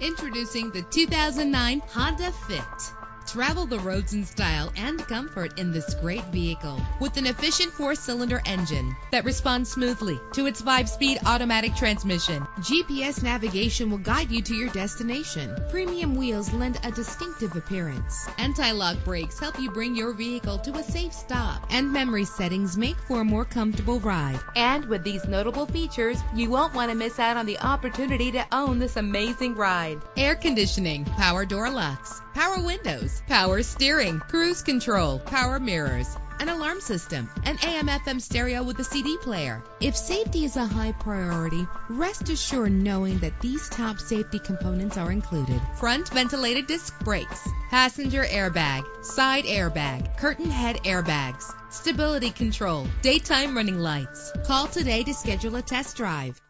Introducing the 2009 Honda Fit. Travel the roads in style and comfort in this great vehicle with an efficient four-cylinder engine that responds smoothly to its five-speed automatic transmission. GPS navigation will guide you to your destination. Premium wheels lend a distinctive appearance. Anti-lock brakes help you bring your vehicle to a safe stop. And memory settings make for a more comfortable ride. And with these notable features, you won't want to miss out on the opportunity to own this amazing ride. Air conditioning, power door locks, power windows, power steering, cruise control, power mirrors, an alarm system, an AM FM stereo with a CD player. If safety is a high priority, rest assured knowing that these top safety components are included. Front ventilated disc brakes, passenger airbag, side airbag, curtain head airbags, stability control, daytime running lights. Call today to schedule a test drive.